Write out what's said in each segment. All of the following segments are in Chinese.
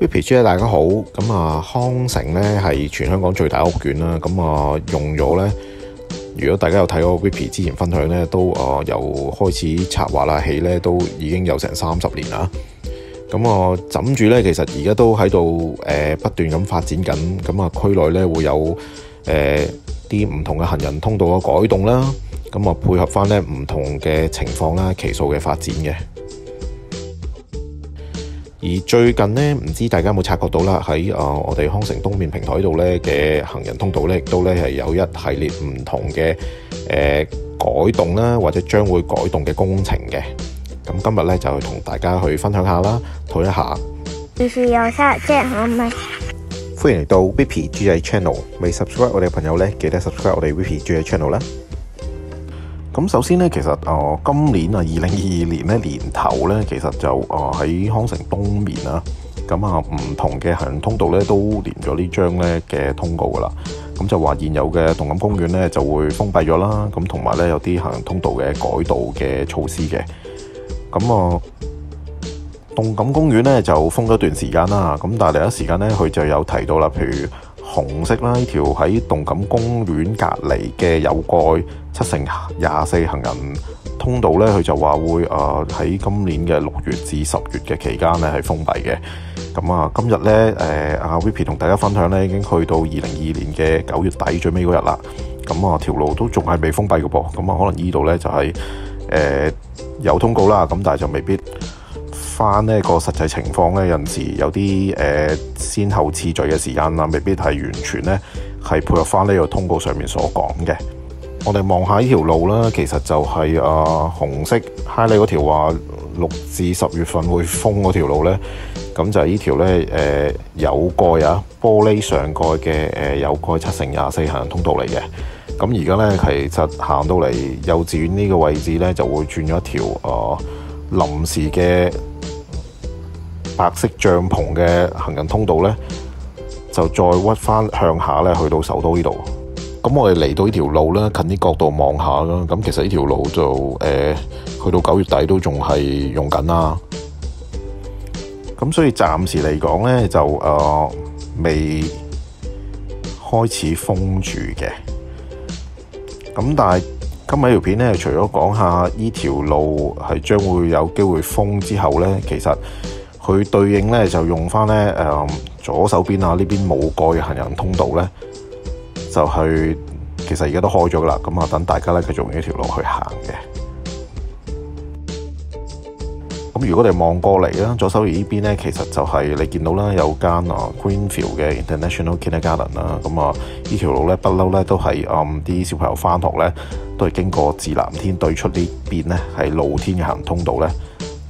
Vippy 大家好。咁啊，康城咧係全香港最大屋苑啦。咁啊，用咗咧，如果大家有睇過 Vippy 之前分享咧，都啊由開始策劃啦起咧，都已經有成三十年啦。咁啊，枕住咧，其實而家都喺度誒不斷咁發展緊。咁啊，區內咧會有誒啲唔同嘅行人通道嘅改動啦。咁啊，配合翻咧唔同嘅情況啦，期數嘅發展嘅。而最近呢，唔知大家有冇察覺到啦？喺啊，我哋康城東面平台度咧嘅行人通道咧，亦都咧係有一系列唔同嘅誒、呃、改動啦，或者將會改動嘅工程嘅。咁今日咧就同大家去分享下啦，討一下。電視右下即係可唔可以？歡迎嚟到 Vippy 主製 channel，未 subscribe 我哋嘅朋友咧，記得 subscribe 我哋 Vippy 主製 channel 啦。咁首先咧，其實啊、今年啊，二零二二年咧年頭咧，其實就啊喺、康城東面啦，咁啊唔同嘅行人通道咧都連咗呢張咧嘅通告噶啦，咁就話現有嘅動感公園咧就會封閉咗啦，咁同埋咧有啲行人通道嘅改道嘅措施嘅，咁啊動感公園咧就封咗段時間啦，咁但係另一時間咧佢就有提到啦，譬如。紅色啦，呢條喺動感公園隔離嘅有蓋七乘廿四行人通道咧，佢就話會誒喺今年嘅六月至十月嘅期間咧係封閉嘅。咁啊，今日咧誒阿 Vippy 同大家分享咧，已經去到二零二年嘅九月底最尾嗰日啦。咁啊，條路都仲係未封閉嘅噃。咁啊，可能呢度咧就係、是、誒、有通告啦。咁但係就未必。翻呢個實際情況咧，有陣時有啲誒、先後次序嘅時間啦，未必係完全咧係配合翻呢個通告上面所講嘅。我哋望下呢條路啦，其實就係、啊、呃、紅色 h i 嗰條話六至十月份會封嗰條路咧，咁就係呢條咧誒有蓋啊玻璃上蓋嘅誒、有蓋七乘廿四行人通道嚟嘅。咁而家咧其實行到嚟幼稚園呢個位置咧，就會轉咗一條啊、呃、臨時嘅。白色帳篷嘅行人通道咧，就再屈翻向下咧，去到首都呢度。咁我哋嚟到呢條路咧，近啲角度望下啦。咁其實呢條路就誒、呃，去到九月底都仲係用緊啦。咁所以暫時嚟講咧，就誒、呃、未開始封住嘅。咁但係今日條片咧，除咗講下呢條路係將會有機會封之後咧，其實佢對應咧就用翻咧誒左手邊啊呢邊冇蓋嘅行人通道咧，就係其實而家都開咗噶啦，咁啊等大家咧繼續用呢條路去行嘅。咁如果你望過嚟啦，左手邊呢邊咧，其實就係你見到啦，有間啊 Greenfield 嘅 International Kindergarten 啦。咁啊，呢條路咧不嬲咧都係誒啲小朋友翻學咧都係經過自藍天對出呢邊咧係露天嘅行通道咧，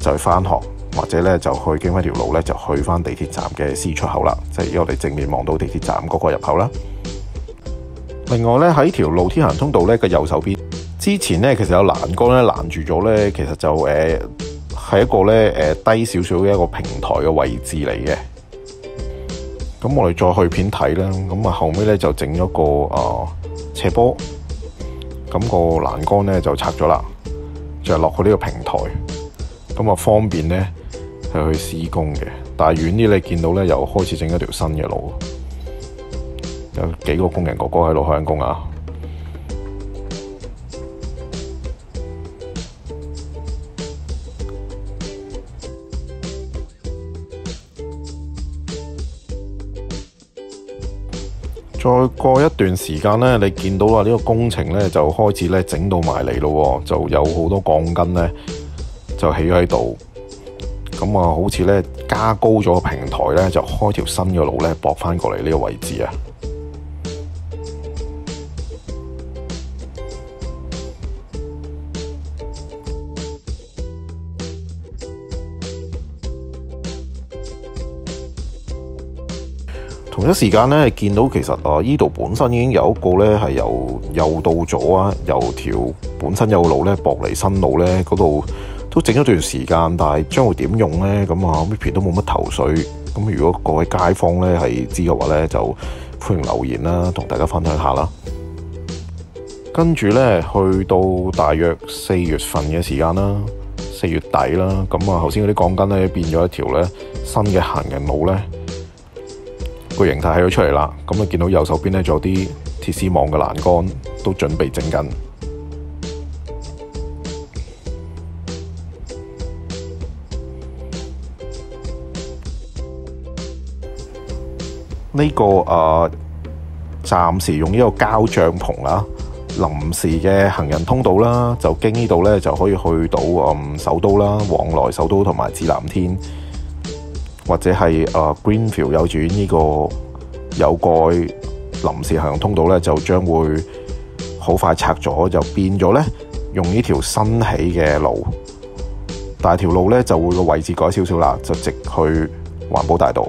就去翻學。或者咧就去經翻條路咧，就去翻地鐵站嘅 C 出口啦，即係我哋正面望到地鐵站嗰個入口啦。另外咧喺條露天行通道咧嘅右手邊，之前咧其實有欄杆咧攔住咗咧，其實就誒係、一個咧誒、低少少嘅一個平台嘅位置嚟嘅。咁我哋再去片睇啦，咁啊後尾咧就整咗個啊、斜坡，咁、個欄杆咧就拆咗啦，就落去呢個平台，咁啊方便咧。係去施工嘅，但係遠啲你見到咧，又開始整一條新嘅路，有幾個工人哥哥喺度開緊工啊！再過一段時間咧，你見到啊呢個工程咧就開始咧整到埋嚟咯，就有好多鋼筋咧就起喺度。咁啊，好似咧加高咗平台咧，就開條新嘅路咧，駁翻過嚟呢個位置啊！同一時間咧，見到其實啊，呢度本身已經有一個咧，係由右到左啊，由條本身有路咧駁嚟新路咧嗰度。都整咗段時間，但係將會點用呢？咁啊，Vippy 都冇乜頭緒。咁如果各位街坊咧係知嘅話咧，就歡迎留言啦，同大家分享下啦。跟住咧，去到大約四月份嘅時間啦，四月底啦，咁啊，頭先嗰啲鋼筋咧變咗一條咧新嘅行人路咧，個形態起咗出嚟啦。咁啊見到右手邊咧仲有啲鐵絲網嘅欄杆都準備整緊。呢、個誒、呃、暫時用呢個膠帳篷啦，臨時嘅行人通道啦，就經呢度咧就可以去到、嗯、首都啦，往來首都同埋指南天，或者係誒、呃、Greenfield 幼稚園呢個有蓋臨時行人通道咧，就將會好快拆咗，就變咗咧用呢條新起嘅路，但係條路咧就會個位置改少少啦，就直去環保大道。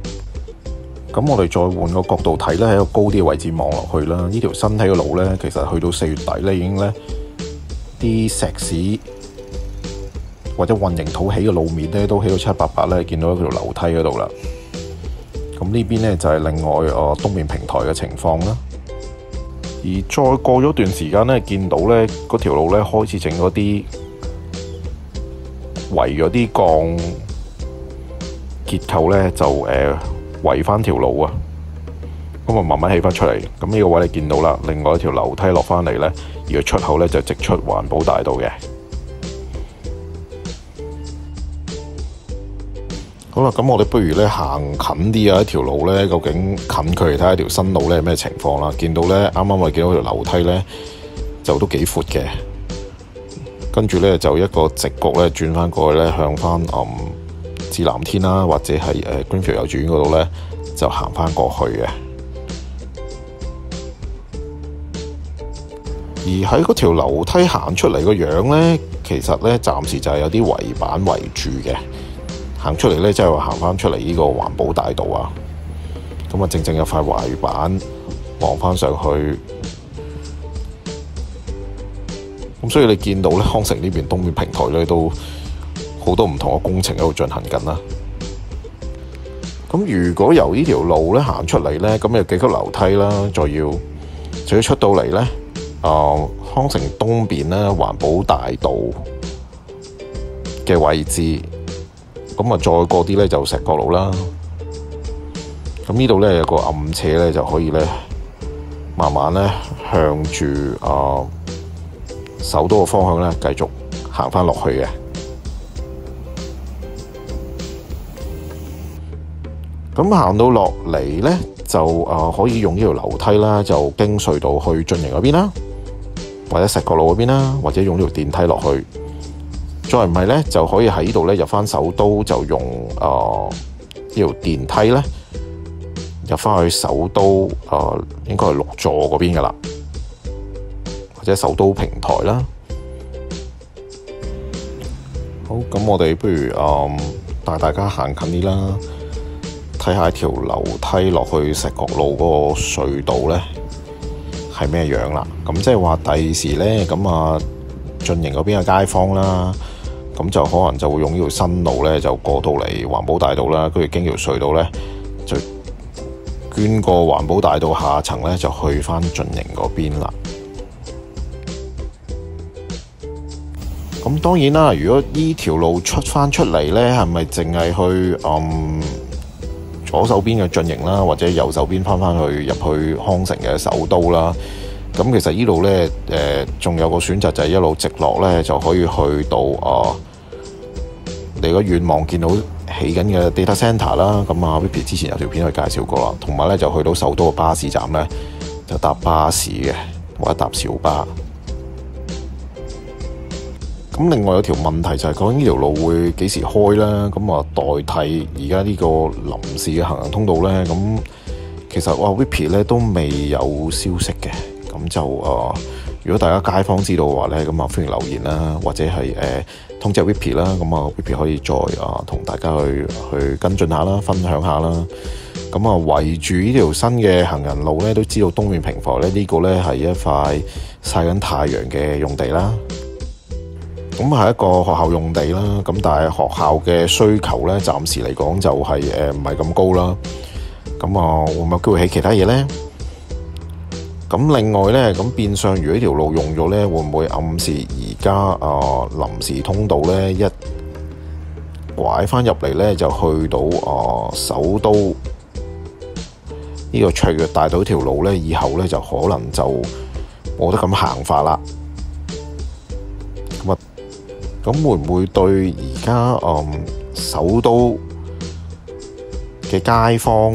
咁我哋再換個角度睇咧，喺個高啲嘅位置望落去啦。呢條新起嘅路咧，其實去到四月底咧，已經咧啲石屎或者混凝土起嘅路面咧，都起到七八八咧，見到一條樓梯嗰度啦。咁呢邊咧就係另外誒東面平台嘅情況啦。而再過咗段時間咧，見到咧嗰條路咧開始整嗰啲圍咗啲鋼結構咧，就誒。呃圍翻條路啊，咁啊慢慢起翻出嚟。咁呢個位你見到啦，另外一條樓梯落翻嚟呢，而個出口呢，就直出環保大道嘅。好啦，咁我哋不如呢行近啲啊，一條路呢，究竟近距離睇下條新路呢係咩情況啦？見到呢，啱啱我哋見到條樓梯呢，就都幾闊嘅，跟住呢，就一個直角呢，轉翻過去呢，向翻嗯。至藍天啦，或者係誒 Greenfield 幼稚園嗰度咧，就行翻過去嘅。而喺嗰條樓梯行出嚟個樣咧，其實咧暫時就係有啲圍板圍住嘅。行出嚟咧，即係話行翻出嚟呢個環保大道啊。咁啊，正正有塊圍板望翻上去。咁所以你見到咧，康城呢邊東面平台咧都。好多唔同嘅工程喺度進行緊啦。咁如果由呢條路咧行出嚟咧，咁有幾級樓梯啦，再要就要出到嚟咧。啊、康城東邊咧環保大道嘅位置，咁啊再過啲咧就石角路啦。咁呢度咧有個暗斜咧就可以咧慢慢咧向住啊、首都嘅方向咧繼續行翻落去嘅。咁行到落嚟呢，就誒可以用呢條樓梯啦，就經隧道去進營嗰邊啦，或者石角路嗰邊啦，或者用呢條電梯落去。再唔係呢，就可以喺呢度呢入翻首都，就用誒呢條電梯呢入翻去首都誒、呃，應該係六座嗰邊噶啦，或者首都平台啦。好，咁我哋不如誒、呃、帶大家行近啲啦。睇下條樓梯落去石角路嗰個隧道咧，係咩樣啦？咁即係話第時咧，咁啊進營嗰邊嘅街坊啦，咁就可能就會用呢條新路咧，就過到嚟環保大道啦，跟住經條隧道咧，就捐過環保大道下層咧，就去翻進營嗰邊啦。咁當然啦，如果呢條路出翻出嚟咧，係咪淨係去嗯？左手邊嘅進營啦，或者右手邊翻翻去入去康城嘅首都啦。咁其實呢度呢，誒、仲有個選擇就係一路直落呢，就可以去到啊、你個遠望見到起緊嘅 data centre 啦。咁啊，Vippy 之前有條片去介紹過啦，同埋呢，就去到首都嘅巴士站呢，就搭巴士嘅或者搭小巴。咁另外有條問題就係講呢條路會幾時開啦？咁啊代替而家呢個臨時嘅行人通道咧？咁其實哇 Vippy 咧都未有消息嘅。咁就啊、如果大家街坊知道嘅話咧，咁啊歡迎留言啦，或者係誒、通知 Vippy 啦。咁啊 Vippy 可以再啊同大家去去跟進下啦，分享下啦。咁啊，圍住呢條新嘅行人路咧，都知道東面平房咧呢個咧係一塊曬緊太陽嘅用地啦。咁係一個學校用地啦，咁但係學校嘅需求咧，暫時嚟講就係誒唔係咁高啦。咁啊，會唔會有機會起其他嘢咧？咁另外咧，咁變相如果呢條路用咗咧，會唔會暗示而家啊臨時通道咧一拐翻入嚟咧，就去到啊首都呢個卓越大道條路咧，以後咧就可能就冇得咁行法啦。咁，會唔會對而家嗯首都嘅街坊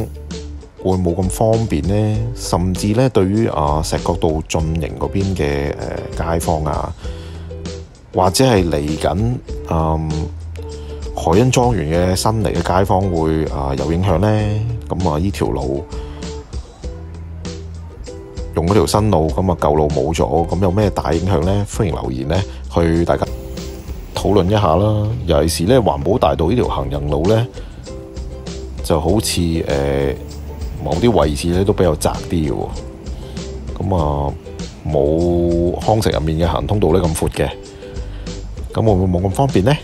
會冇咁方便呢？甚至咧，對於啊石角道進營嗰邊嘅誒街坊啊，或者係嚟緊嗯海欣莊園嘅新嚟嘅街坊會啊有影響呢？咁啊，呢條路用嗰條新路，咁啊舊路冇咗，咁有咩大影響呢？歡迎留言呢，去大家討論一下啦。尤其是咧環保大道呢條行人路咧，就好似誒。呃某啲位置咧都比較窄啲嘅喎，咁啊冇康城入面嘅行通道咧咁闊嘅，咁會唔會冇咁方便呢？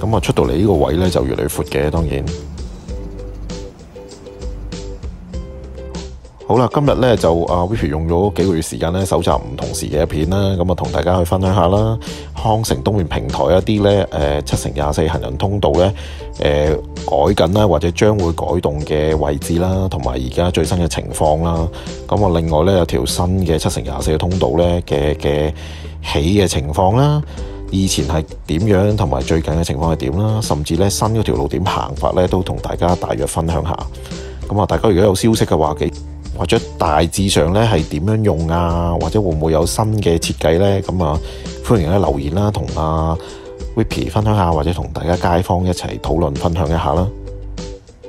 咁啊出到嚟呢個位咧就越嚟越闊嘅，當然。好啦，今日咧就啊 Vicky 用咗幾個月時間咧搜集唔同時嘅片啦，咁啊同大家去分享下啦。康城東面平台一啲咧誒七乘廿四行人通道咧誒、改緊啦，或者將會改動嘅位置啦，同埋而家最新嘅情況啦。咁啊，另外咧有條新嘅七乘廿四嘅通道咧嘅嘅起嘅情況啦，以前係點樣，同埋最近嘅情況係點啦，甚至咧新嗰條路點行法咧，都同大家大約分享下。咁啊，大家如果有消息嘅話，幾或者大致上咧係點樣用啊，或者會唔會有新嘅設計咧？咁啊，歡迎咧留言啦，同阿 Vicky 分享下，或者同大家街坊一齊討論分享一下啦。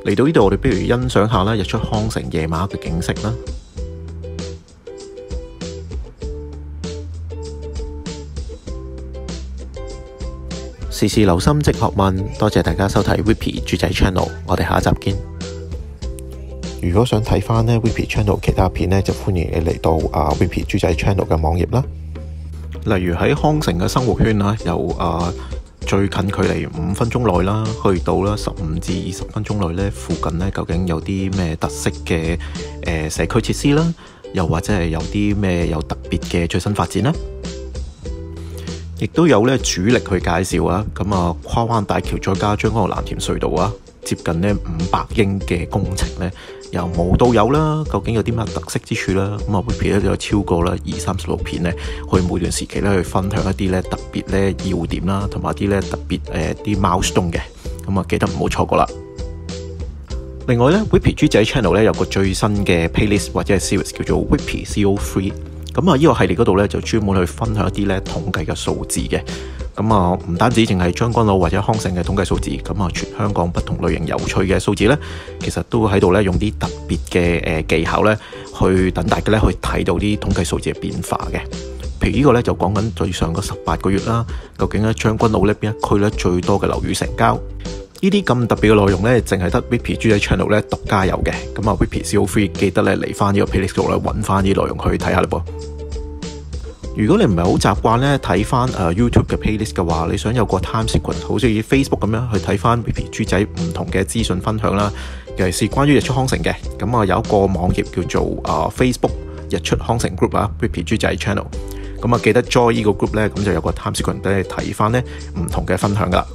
嚟到呢度，我哋不如欣賞下啦，日出康城夜晚嘅景色啦。時時留心即學問，多謝大家收睇 Vicky 豬仔 Channel，我哋下一集見。如果想睇翻呢 Vicky Channel 其他片呢，就歡迎你嚟到啊 Vicky 豬仔 Channel 嘅網頁啦。例如喺康城嘅生活圈啊，由啊最近距離五分鐘內啦，去到啦十五至二十分鐘內呢，附近呢究竟有啲咩特色嘅誒社區設施啦，又或者係有啲咩有特別嘅最新發展呢？亦都有咧主力去介紹啊，咁啊跨灣大橋再加將嗰個藍田隧道啊，接近呢五百英嘅工程呢，由無到有啦，究竟有啲乜特色之處啦？咁啊，會片咧都有超過啦二三十六片呢，去每段時期咧去分享一啲咧特別咧要點啦，同埋啲咧特別誒啲 milestone 嘅，咁啊記得唔好錯過啦。另外咧，Whippy 豬仔 channel 咧有個最新嘅 playlist 或者係 series 叫做 Whippy CO Three。咁啊，呢個系列嗰度咧就專門去分享一啲咧統計嘅數字嘅。咁啊，唔單止淨係將軍澳或者康城嘅統計數字，咁啊，全香港不同類型有趣嘅數字咧，其實都喺度咧用啲特別嘅誒技巧咧，去等大家咧去睇到啲統計數字嘅變化嘅。譬如呢個咧就講緊最上個十八個月啦，究竟咧將軍澳呢邊一區咧最多嘅樓宇成交。呢啲咁特別嘅內容咧，淨係得 Vicky 豬仔 channel 咧獨家有嘅。咁啊，Vicky CO Free 記得咧嚟翻呢個 p l a y l i s 度咧揾翻啲內容去睇下啦噃。如果你唔係好習慣咧睇翻誒 YouTube 嘅 playlist 嘅話，你想有個 time sequence，好似 Facebook 咁樣去睇翻 Vicky 豬仔唔同嘅資訊分享啦。尤其是關於日出康城嘅，咁啊有一個網頁叫做啊 Facebook 日出康城 group 啊，Vicky 豬仔 channel。咁啊記得 join 呢個 group 咧，咁就有個 time sequence 俾你睇翻咧唔同嘅分享噶啦。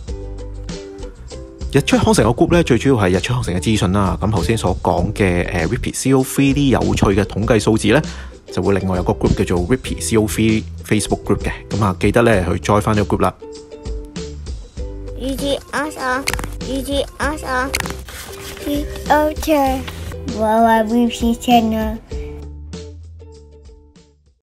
日出康城個 group 咧，最主要係日出康城嘅資訊啦。咁頭先所講嘅誒 Vicky CO Three 啲有趣嘅統計數字咧，就會另外有個 group 叫做 Rippy CO Three Facebook group 嘅。咁啊，記得咧去 join 翻呢個 group 啦。U G S R U G S R P O T Y Y V P channel。